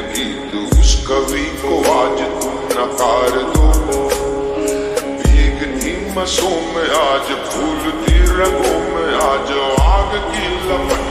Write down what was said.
मतीत उस कवि को आज तुम नकार दो। भीगनी सो में आज फूलती रंगों में, आज आग की लपट